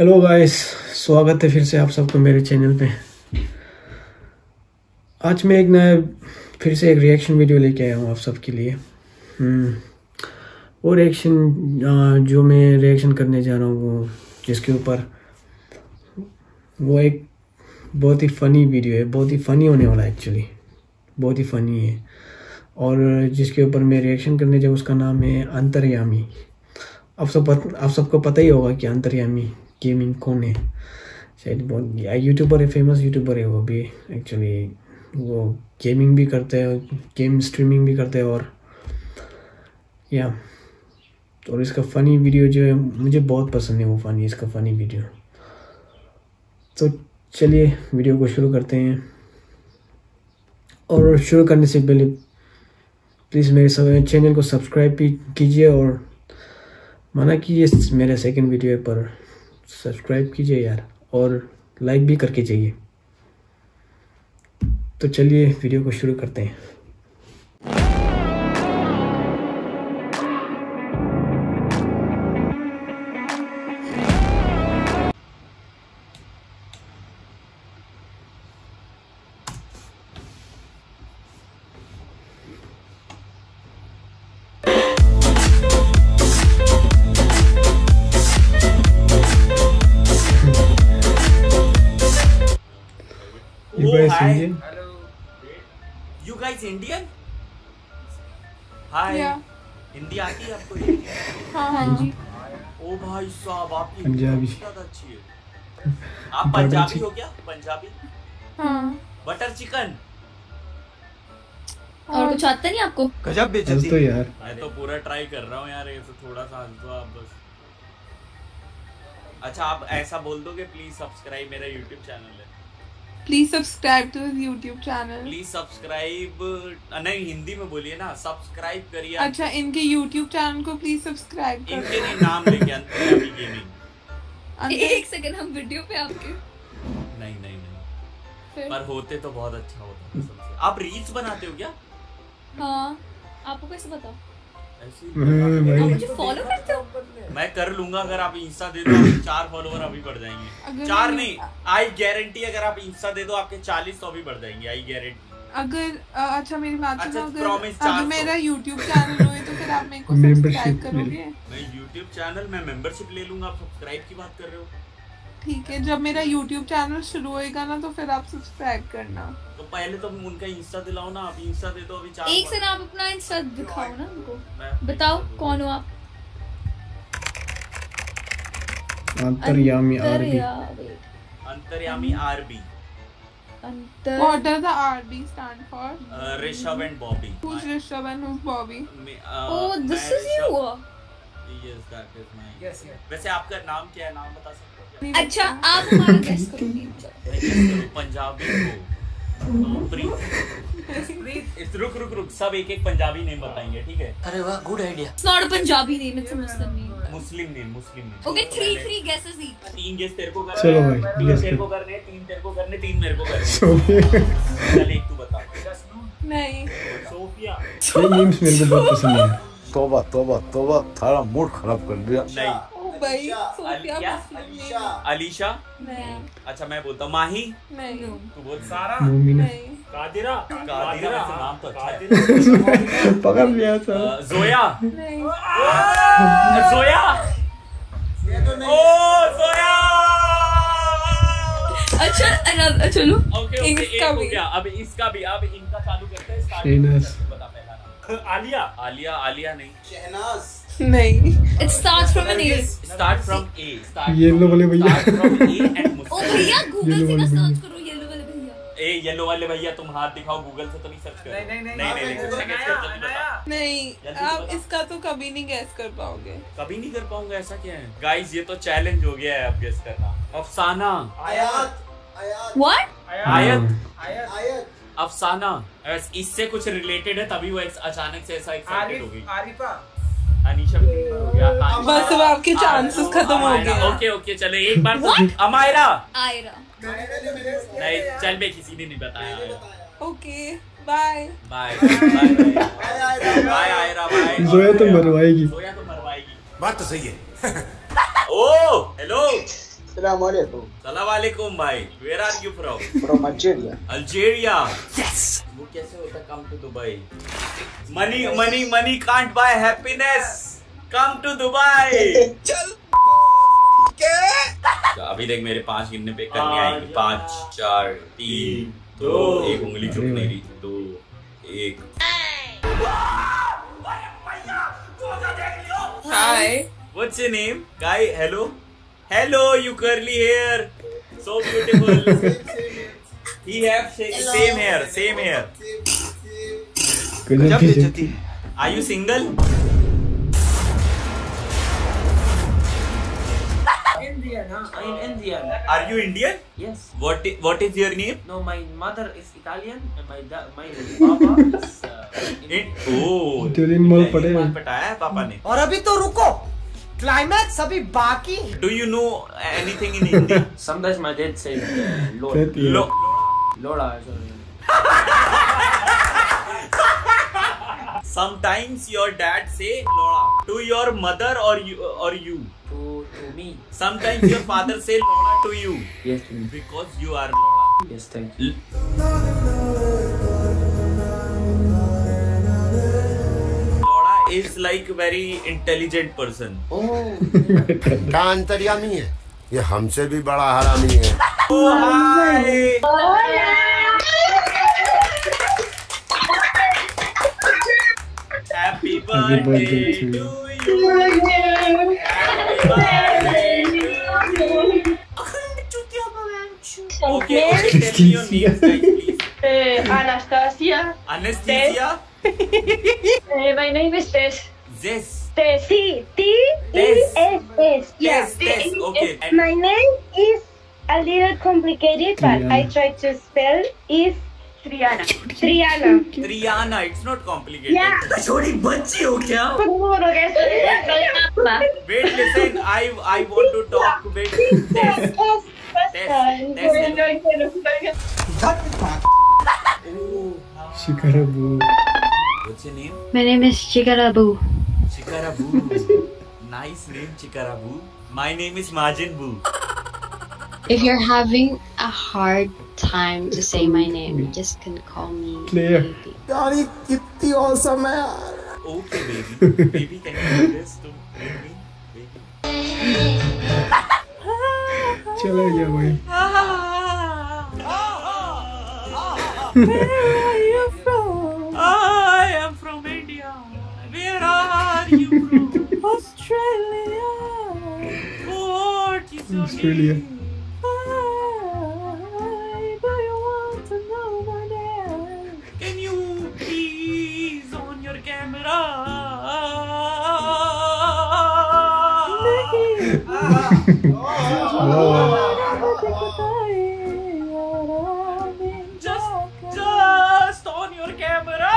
Hello guys स्वागत है फिर से आप सबको मेरे चैनल पे। आज मैं एक नया फिर से एक रिएक्शन वीडियो लेके आया हूँ आप सबके लिए। हम्म, वो रिएक्शन जो मैं रिएक्शन करने जा रहा हूँ वो जिसके ऊपर वो एक बहुत ही फ़नी वीडियो है बहुत ही फ़नी होने वाला है एक्चुअली बहुत ही फ़नी है। और जिसके ऊपर मैं रिएक्शन करने जाऊँ उसका नाम है अंतर्यामी। आप सब पत, आप सबको पता ही होगा कि अंतर्यामी गेमिंग कौन। है शायद बहुत यूट्यूबर है फ़ेमस यूट्यूबर है वो भी। एक्चुअली वो गेमिंग भी करते हैं गेम स्ट्रीमिंग भी करते हैं और या। और इसका फ़नी वीडियो जो है, मुझे बहुत पसंद है वो फ़नी इसका फ़नी वीडियो तो चलिए वीडियो को शुरू करते हैं। और शुरू करने से पहले प्लीज़ मेरे सब चैनल को सब्सक्राइब भी कीजिए और माना कि ये मेरा सेकंड वीडियो है पर सब्सक्राइब कीजिए यार और लाइक भी करके जाइए। तो चलिए वीडियो को शुरू करते हैं। जी। ओ भाई साहब आपकी पंजाबी। अच्छी है। आप पंजाबी हो क्या? पंजाबी? हाँ। Butter chicken? और कुछ आता नहीं आपको? गजब हंस तो यार। मैं तो पूरा ट्राई कर रहा हूँ यार ये तो थोड़ा सा हंस दो आप बस। अच्छा आप ऐसा बोल दोगे प्लीज़ सब्सक्राइब मेरा यूट्यूब चैनल है। Please subscribe to his YouTube channel please subscribe नहीं हिंदी में बोलिए ना सब्सक्राइब करिए। अच्छा इनके यूट्यूब चैनल को प्लीज़ सब्सक्राइब इनके नहीं नाम लेके अंतर्यामी गेमिंग एक सेकंड हम वीडियो पे आपके नहीं नहीं नहीं। पर होते तो बहुत अच्छा होता आप रील्स बनाते हो क्या? हाँ। आपको कैसे पता? फॉलो करते हो? मैं कर लूँगा अगर आप इंस्टा दे दो चार फॉलोवर अभी बढ़ जाएँगे। चार नहीं आई गारंटी अगर आप इंस्टा दे दो आपके चालीस सौ अभी बढ़ जाएँगे आई गारंटी अगर अच्छा मेरी बात अच्छा, अगर अगर मेरा यूट्यूब चैनल होए तो फिर आप मेरे को सब्सक्राइब ले करोगे? मैं यूट्यूब चैनल में मेंबरशिप ले लूँगा आप सब्सक्राइब की बात कर रहे हो। ठीक है जब मेरा यूट्यूब चैनल शुरू होएगा ना तो फिर आप सब्सक्राइब करना। तो पहले तो उनका इंस्टा दिलाओ ना आप इंस्टा दे दो अभी चार एक सेकंड आप अपना इंस्टा दिखाओ ना मैं बताओ कौन हो आप? अंतर्यामी आरबी अंतर्यामी। आरबी अंतर What does the RB stand for? Rishabh and Bobby Who's Rishabh and who's Bobby? Oh, this is you. वैसे आपका नाम क्या है? नाम बता सकते हो? अच्छा आप हमारा गेस करो। पंजाबी को। प्रीत। रुक रुक रुक सब एक एक पंजाबी नेम बताएँगे ठीक है? अरे वाह good idea name, it's a Muslim name Muslim name Okay, three three guesses each. तीन गेस तेरे को करने चलो भाई, तेरे को करने हैं, तीन तेरे को करने तीन मेरे को करने चल। एक तू बता। नहीं। सोफिया। ये मीम्स मेरे को बहुत पसंद है। तोबा तोबा तोबा थारा मूड खराब कर दिया। नहीं। name. अलीशा अच्छा मैं बोलता हूँ माही? तू बोल सारा? नहीं कादिरा? कादिरा नाम तो अच्छा पकड़ लिया था। जोया? जोया? ओ जोया! अच्छा चलो। ओके ओके इसका भी। अब इसका भी अब इनका चालू करते हैं। आलिया। आलिया आलिया नहीं। नहीं। It starts from an A. Start from a start yellow वाले भैया। फ्रॉम ए ओ भैया गूगल से ना सर्च करो येलो वाले भैया। ए येलो वाले भैया तुम हाथ दिखाओ गूगल से तो नहीं सर्च कर। नहीं नहीं नहीं। नहीं जल्दी आप इसका तो कभी नहीं गैस कर पाओगे। कभी नहीं कर पाऊँगा ऐसा क्या है? गाइस ये तो चैलेंज हो गया है अब गेस करना। अफसाना। What? आयत। अफसाना इससे कुछ रिलेटेड है तभी वो अचानक से ऐसा एक्साइटेड हो अनीशा बार हो गया बस अब आपके chances खत्म हो गए। ओके ओके चले एक बार तो अमायरा. नहीं चल बे किसी ने नहीं बताया। Okay bye bye bye bye Aira bye Zoya तो मरवाएगी। जोया तो मरवाएगी। बात तो सही है। Oh hello Assalamu alaikum. सलाम वालेकुम भाई where are you from From Algeria. Algeria yes वो कैसे होता come to Dubai money money money can't buy happiness come to Dubai चल अभी देख मेरे पाँच गिनने पे करनी आएगी पाँच चार तीन दो। एक उंगली चुप नहीं रही दो एक। Hi. What's your name? Guy, hello? Hello, you curly hair. So beautiful. he have sh- same hair, same hair. गजब बेइज्जती। Are you single? Indian, huh? I'm Indian. Are you Indian? Yes. What i- What is your name? No, my mother is Italian and my da- my papa is uh, In- oh. दो दिन मल पड़े माल पटाया है पापा ने. और अभी तो रुको क्लाइमैक्स अभी बाकी do you know anything in Hindi संदेश मजेद से लोड। लोड आया समटाइम्स योर डैड से लोड टू योर मदर और और you to to me sometimes your father से load to you yes because you are load is like very intelligent person क्या अंतरियामी है। ये हमसे भी बड़ा हरामी है। oh, hi. Anastasia. Anastasia. Uh, my name is Tess. Zes. Tess. T T E Tess. S S. Tess, Tess, okay. And- My name is a little complicated, but I Triana. try to spell is Triana. Triana. Triana, it's not complicated. Yeah. छोटी बच्ची हो क्या? Wait, listen, I I want to talk with Tess. Tess, Tess. Oh, शिकरबू what's your name? My name is Chikarabu. Chikarabu. nice name, Chikarabu. My name is Majin Boo. If you're having a hard time to say my name, you just can call me Clear. baby. यार ये कितनी awesome है यार Okay, baby. baby, can you do this to me? Baby. चला गया भाई your camera? Just, just on your camera.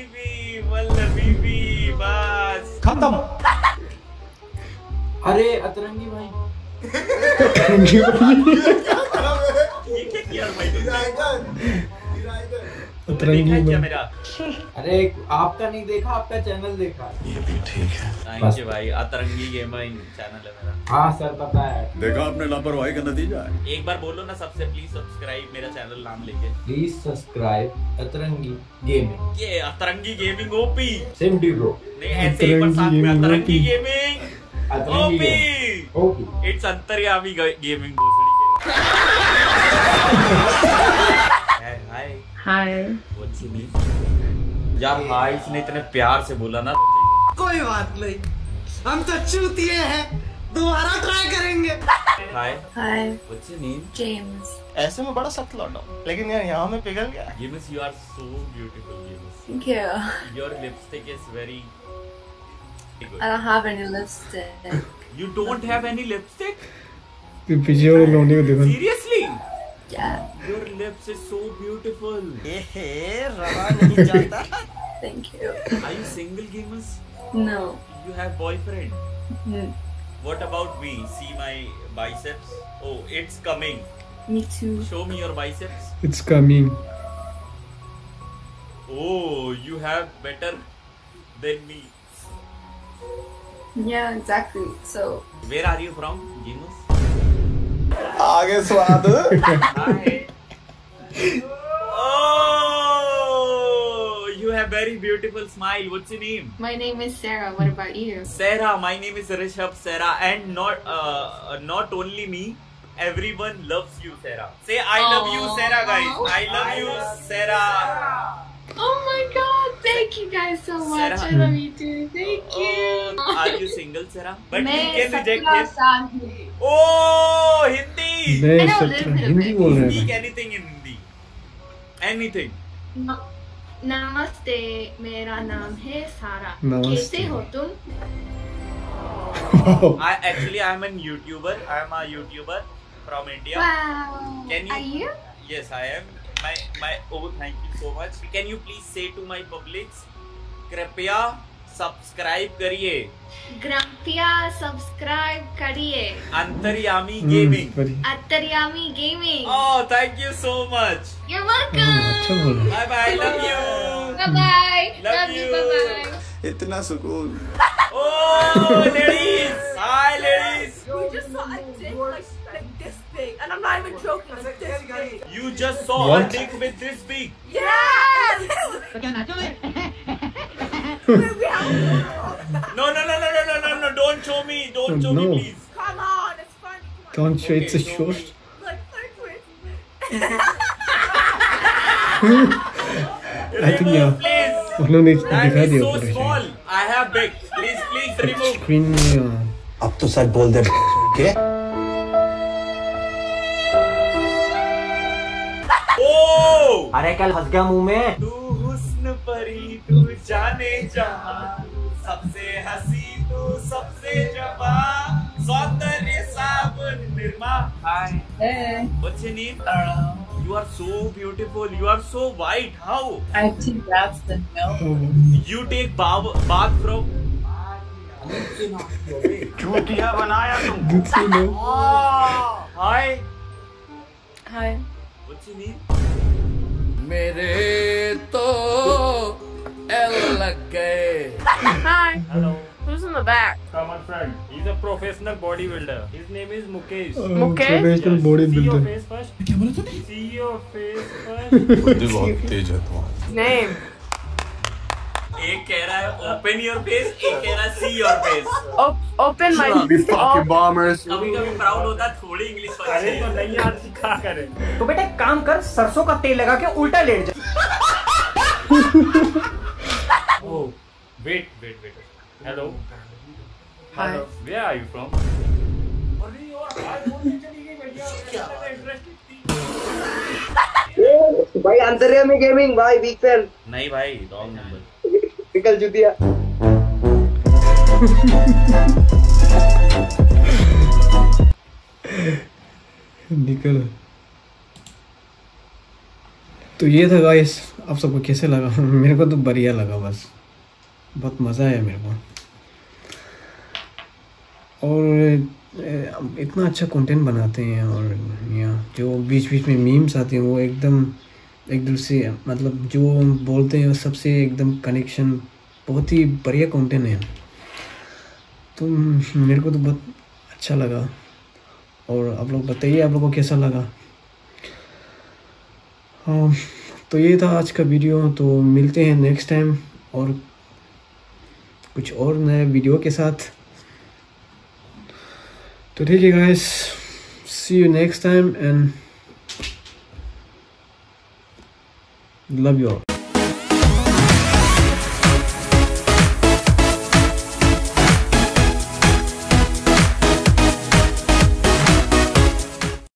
भी वल्लभी भी बस। खत्म। अरे अतरंगी भाई। अतरंगी भाई। अतरंगी भाई। है अरे आपका नहीं देखा आपका चैनल देखा। ये भी थैंक यू भाई अतरंगी गेमिंग चैनल है मेरा। हाँ सर पता है। देखा आपने लापरवाही का नतीजा है? एक बार बोलो ना सबसे प्लीज़ सब्सक्राइब मेरा चैनल नाम लेके। प्लीज़ सब्सक्राइब अतरंगी गेमिंग ये अतरंगी गेमिंग ओपी सिमडी ब्रो नहीं ऐसे एक बार साथ में अतरंगी गेमिंग अतरंगी ओपी ओके इट्स अंतर्यामी गेमिंग भोसड़ी के। Hi Hi. What's your name यार भाई हाँ, इसने इतने प्यार से बोला ना। कोई बात नहीं। हम तो चूतिए हैं। दोबारा ट्राई करेंगे। हाय हाय जेम्स ऐसे में बड़ा सख्त लौटा। लेकिन यार यहाँ में पिघल गया। James you are so beautiful your lipstick is very you don't have any lipstick seriously Yeah. Your lips is so beautiful. Hey, Thank you. Are you single, Gimus? No. You have boyfriend. Hmm. What about me? See my biceps? Oh, it's coming. Me too. Show me your biceps. It's coming Oh, you have better than me. Yeah, exactly. So, Where are you from, Gimus? आगे स्वाद very beautiful smile. What's your name? My name is Sarah. What about you? Sarah. My name is Rishabh. Sarah, and not uh, uh not only me. Everyone loves you, Sarah. Say I Aww. love you, Sarah, guys. I love I you, love Sarah. Sarah. Oh my God! Thank you guys so much. Sarah. I love you too. Thank oh, you. Are you single, Sarah? But you can reject this. Oh, Hindi. I know a little bit. Hindi. Speak anything in Hindi. Anything. No. नमस्ते मेरा नाम है सारा कैसे हो तुम I actually I am a YouTuber. I am a YouTuber from India. wow Can you- are you Yes, I am. My my oh thank you so much. Can you please say to my publics कृपया subscribe करिए। ग्रंपिया subscribe करिए। अंतर्यामी gaming अंतर्यामी gaming oh thank you so much you welcome bye bye love you bye bye love you bye bye इतना सुकून। ओ ladies hi ladies you just so attend And I'm not even joking. Like, you just saw a dick with this beak. Yes. Look at that, dude. No, no, no, no, no, no, no. Don't show me. Don't show No. me, please. Come on, it's funny. On. Don't show it's a Okay, show me. short Like, flirt with me. I think yeah Please. उन्होंने That दिखा is दिया so ऊपर small. I have big. Please, please remove. Screen में हाँ, अब तो सच बोल दे के Oh! अरे कल हंस गया मुँह में तू हुस्न परी तू जाने जहाँ सबसे हँसी तू सबसे जबा सौंदर्य साबुन निर्मा हाय hey What's your name? You are so beautiful. You are so white. How? I two baths then no You take bath bath from चूतिया बनाया तुम दूध से लो Hi. Hi. Hello. Who's in the back? Common friend. He's a professional bodybuilder. His name is Mukesh. Professional body See your face first. क्या बोला तूने? See your face first. बहुत तेज है तुम्हारा Name. एक कह रहा है open your face, एक कह रहा है see your face. Op- open my. op- कभी कभी प्राउड होता है थोड़ी इंग्लिश अरे तो नहीं यार सिखा करे तो बेटा काम कर सरसों का तेल लगा के उल्टा लेट जा Oh, Hi. Hello. Where are you from? भाई अंतरिया में गेमिंग भाई बिग फ़ैन नहीं भाई रॉन्ग नंबर निकल जुतिया। निकल। तो ये था गाइस आप सबको कैसे लगा? मेरे को तो बढ़िया लगा बस। बहुत मज़ा आया मेरे को। और इतना अच्छा कंटेंट बनाते हैं और यहाँ जो बीच बीच में मीम्स आते हैं, वो एकदम, एक दूसरे मतलब जो बोलते हैं सबसे एकदम कनेक्शन बहुत ही बढ़िया कंटेंट है। तो मेरे को तो बहुत अच्छा लगा। और आप लोग बताइए, आप लोग को कैसा लगा? हाँ तो ये था आज का वीडियो तो मिलते हैं नेक्स्ट टाइम और कुछ और नए वीडियो के साथ। So take care guys. See you next time and love you all.